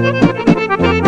¡Gracias!